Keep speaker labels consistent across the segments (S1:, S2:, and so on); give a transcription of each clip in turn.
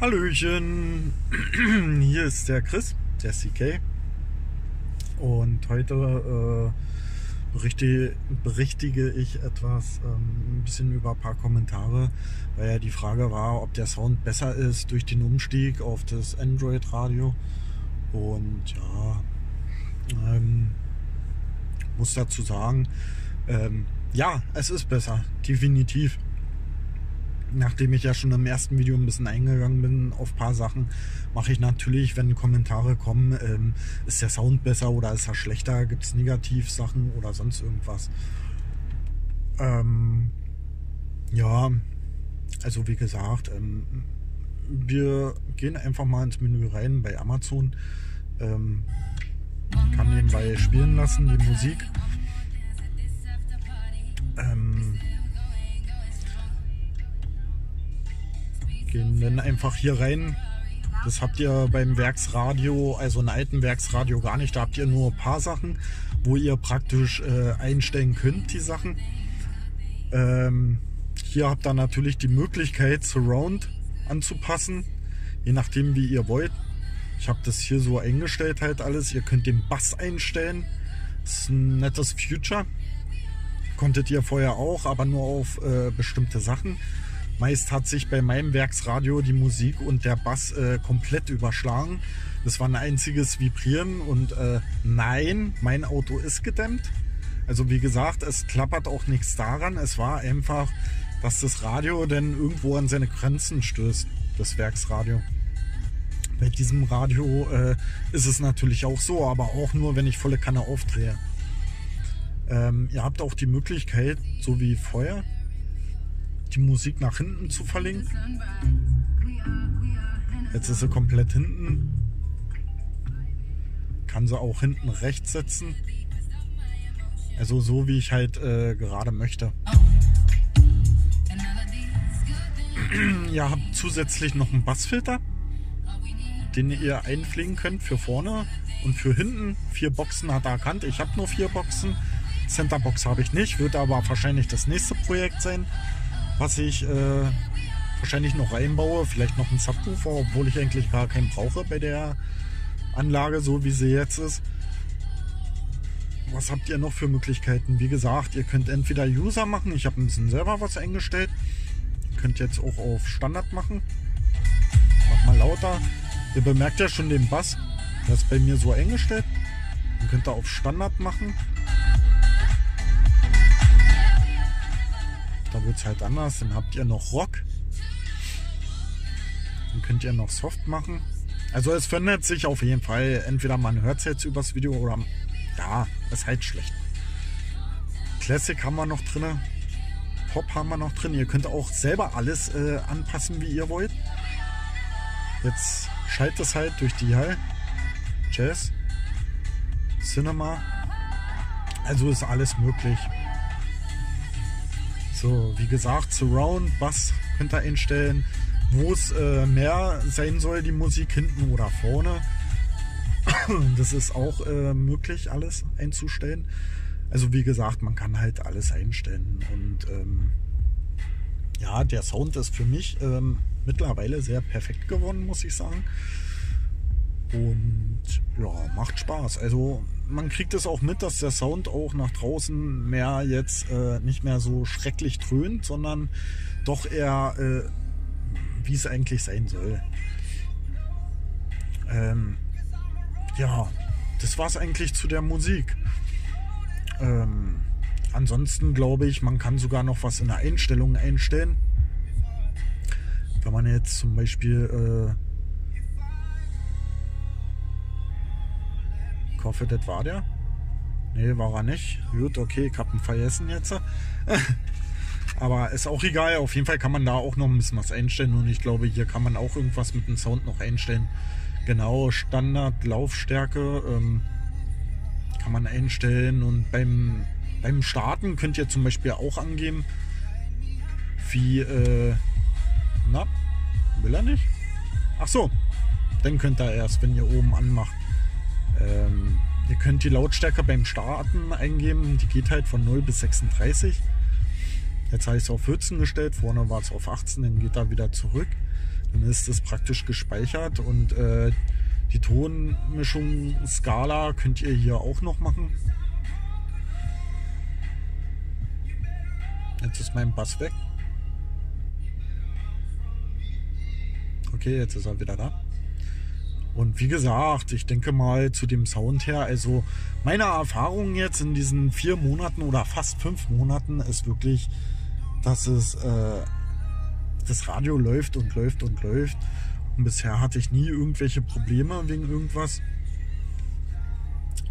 S1: Hallöchen, hier ist der Chris, der CK. Und heute äh, berichte, berichtige ich etwas, ähm, ein bisschen über ein paar Kommentare, weil ja die Frage war, ob der Sound besser ist durch den Umstieg auf das Android-Radio. Und ja, ähm, muss dazu sagen, ähm, ja, es ist besser, definitiv nachdem ich ja schon im ersten Video ein bisschen eingegangen bin auf ein paar Sachen, mache ich natürlich, wenn Kommentare kommen, ähm, ist der Sound besser oder ist er schlechter, gibt es Negativsachen oder sonst irgendwas. Ähm, ja, also wie gesagt, ähm, wir gehen einfach mal ins Menü rein bei Amazon. Ähm, kann nebenbei spielen lassen, die Musik. Gehen dann einfach hier rein. Das habt ihr beim Werksradio, also einem alten Werksradio gar nicht. Da habt ihr nur ein paar Sachen, wo ihr praktisch äh, einstellen könnt, die Sachen. Ähm, hier habt ihr natürlich die Möglichkeit, Surround anzupassen, je nachdem wie ihr wollt. Ich habe das hier so eingestellt halt alles. Ihr könnt den Bass einstellen. Das ist ein nettes Future. Konntet ihr vorher auch, aber nur auf äh, bestimmte Sachen. Meist hat sich bei meinem Werksradio die Musik und der Bass äh, komplett überschlagen. Das war ein einziges Vibrieren und äh, nein, mein Auto ist gedämmt. Also wie gesagt, es klappert auch nichts daran. Es war einfach, dass das Radio dann irgendwo an seine Grenzen stößt, das Werksradio. Bei diesem Radio äh, ist es natürlich auch so, aber auch nur, wenn ich volle Kanne aufdrehe. Ähm, ihr habt auch die Möglichkeit, so wie vorher, die Musik nach hinten zu verlinken. Jetzt ist sie komplett hinten. Kann sie auch hinten rechts setzen. Also so wie ich halt äh, gerade möchte. Ihr habt zusätzlich noch einen Bassfilter, den ihr einpflegen könnt für vorne und für hinten. Vier Boxen hat er erkannt. Ich habe nur vier Boxen. Centerbox habe ich nicht, wird aber wahrscheinlich das nächste Projekt sein was ich äh, wahrscheinlich noch reinbaue. Vielleicht noch ein Subwoofer, obwohl ich eigentlich gar keinen brauche bei der Anlage, so wie sie jetzt ist. Was habt ihr noch für Möglichkeiten? Wie gesagt, ihr könnt entweder User machen. Ich habe ein bisschen selber was eingestellt. Ihr könnt jetzt auch auf Standard machen. Mach mal lauter. Ihr bemerkt ja schon den Bass. Der ist bei mir so eingestellt. Dann könnt ihr auf Standard machen. Halt anders. Dann habt ihr noch Rock. Dann könnt ihr noch Soft machen. Also es verändert sich auf jeden Fall. Entweder man hört es jetzt übers Video oder ja, ist halt schlecht. Classic haben wir noch drin. Pop haben wir noch drin. Ihr könnt auch selber alles äh, anpassen, wie ihr wollt. Jetzt schaltet es halt durch die Hall. Jazz. Cinema. Also ist alles möglich. So, wie gesagt, Surround, Bass könnt ihr einstellen, wo es äh, mehr sein soll, die Musik hinten oder vorne. Das ist auch äh, möglich, alles einzustellen. Also wie gesagt, man kann halt alles einstellen. Und ähm, ja, der Sound ist für mich ähm, mittlerweile sehr perfekt geworden, muss ich sagen. Und ja, macht Spaß. Also man kriegt es auch mit, dass der Sound auch nach draußen mehr jetzt äh, nicht mehr so schrecklich dröhnt, sondern doch eher, äh, wie es eigentlich sein soll. Ähm, ja, das war es eigentlich zu der Musik. Ähm, ansonsten glaube ich, man kann sogar noch was in der Einstellung einstellen. Wenn man jetzt zum Beispiel äh, Ich hoffe, das war der. Ne, war er nicht. Gut, okay, ich habe ihn vergessen jetzt. Aber ist auch egal. Auf jeden Fall kann man da auch noch ein bisschen was einstellen. Und ich glaube, hier kann man auch irgendwas mit dem Sound noch einstellen. Genau, Standard, Laufstärke ähm, kann man einstellen. Und beim, beim Starten könnt ihr zum Beispiel auch angeben, wie, äh, na, will er nicht? Ach so, dann könnt ihr erst, wenn ihr oben anmacht. Ähm, ihr könnt die Lautstärke beim Starten eingeben, die geht halt von 0 bis 36. Jetzt habe ich es auf 14 gestellt, vorne war es auf 18, dann geht er wieder zurück. Dann ist es praktisch gespeichert und äh, die Tonmischung Skala könnt ihr hier auch noch machen. Jetzt ist mein Bass weg. Okay, jetzt ist er wieder da. Und wie gesagt, ich denke mal zu dem Sound her, also meine Erfahrung jetzt in diesen vier Monaten oder fast fünf Monaten ist wirklich, dass es äh, das Radio läuft und läuft und läuft. Und bisher hatte ich nie irgendwelche Probleme wegen irgendwas.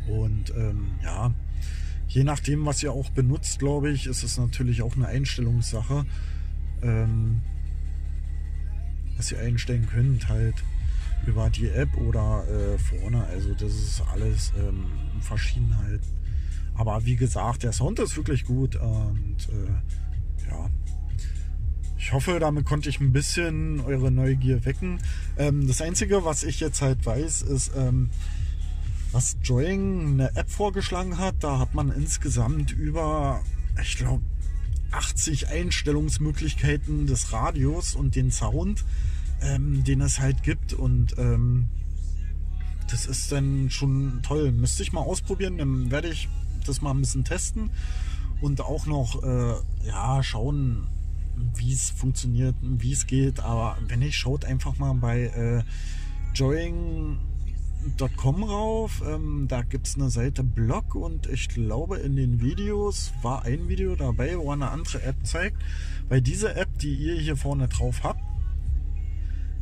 S1: Und ähm, ja, je nachdem, was ihr auch benutzt, glaube ich, ist es natürlich auch eine Einstellungssache, ähm, was ihr einstellen könnt, halt über die App oder äh, vorne. Also das ist alles ähm, verschieden halt. Aber wie gesagt, der Sound ist wirklich gut und äh, ja. Ich hoffe, damit konnte ich ein bisschen eure Neugier wecken. Ähm, das Einzige, was ich jetzt halt weiß, ist, ähm, was Joying eine App vorgeschlagen hat. Da hat man insgesamt über, ich glaube, 80 Einstellungsmöglichkeiten des Radios und den Sound, ähm, den es halt gibt. Und ähm, das ist dann schon toll. Müsste ich mal ausprobieren. Dann werde ich das mal ein bisschen testen und auch noch äh, ja schauen, wie es funktioniert, wie es geht. Aber wenn ich schaut einfach mal bei äh, Joying Com rauf. Ähm, da gibt es eine Seite Blog und ich glaube in den Videos war ein Video dabei, wo eine andere App zeigt. Weil diese App, die ihr hier vorne drauf habt,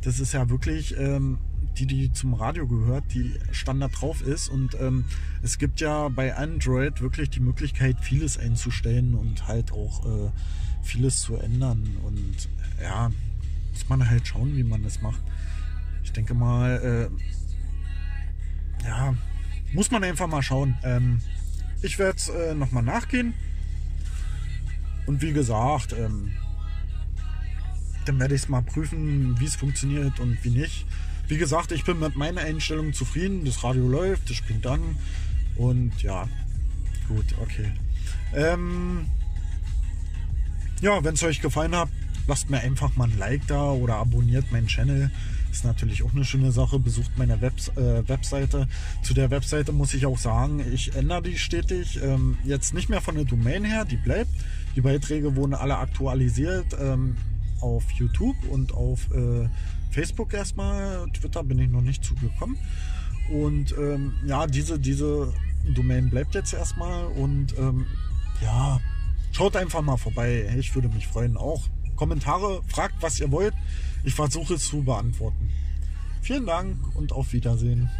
S1: das ist ja wirklich ähm, die, die zum Radio gehört, die Standard drauf ist. Und ähm, es gibt ja bei Android wirklich die Möglichkeit, vieles einzustellen und halt auch äh, vieles zu ändern. Und ja, muss man halt schauen, wie man das macht. Ich denke mal, äh, ja, muss man einfach mal schauen. Ähm, ich werde es äh, nochmal nachgehen. Und wie gesagt, ähm, dann werde ich es mal prüfen, wie es funktioniert und wie nicht. Wie gesagt, ich bin mit meiner Einstellung zufrieden. Das Radio läuft, das springt an. Und ja, gut, okay. Ähm, ja, wenn es euch gefallen hat, lasst mir einfach mal ein Like da oder abonniert meinen Channel. Ist natürlich auch eine schöne Sache. Besucht meine Webs äh, Webseite. Zu der Webseite muss ich auch sagen, ich ändere die stetig. Ähm, jetzt nicht mehr von der Domain her, die bleibt. Die Beiträge wurden alle aktualisiert ähm, auf YouTube und auf äh, Facebook erstmal. Twitter bin ich noch nicht zugekommen. Und ähm, ja, diese, diese Domain bleibt jetzt erstmal. Und ähm, ja, schaut einfach mal vorbei. Ich würde mich freuen auch. Kommentare, fragt, was ihr wollt. Ich versuche es zu beantworten. Vielen Dank und auf Wiedersehen.